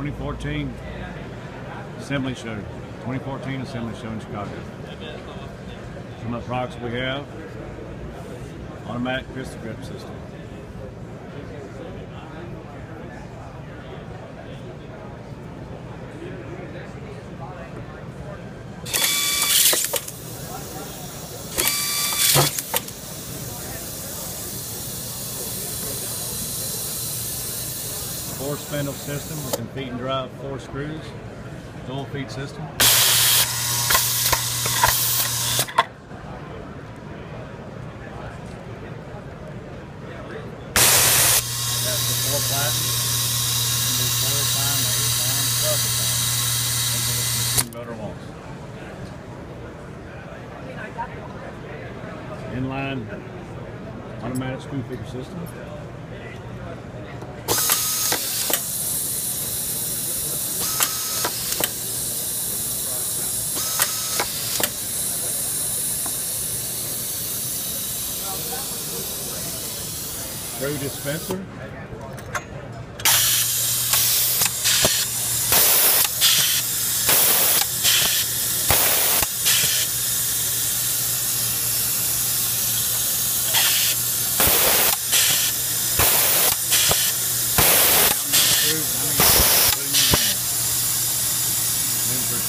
2014 Assembly Show. 2014 Assembly Show in Chicago. Some of the products we have automatic pistol grip system. Four spindle system with can feet and drive four screws. Dual feed system. That's the four four eight twelve the builder wants. Inline automatic screw feeder system. Screw dispenser.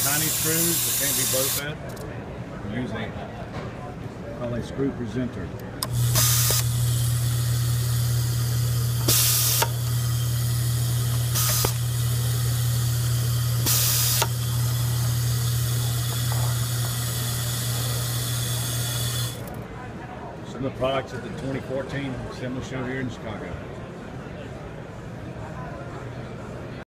Tiny screws that can't be both at, we use a, call a screw presenter. Some of the products at the 2014 Assembly Show here in Chicago.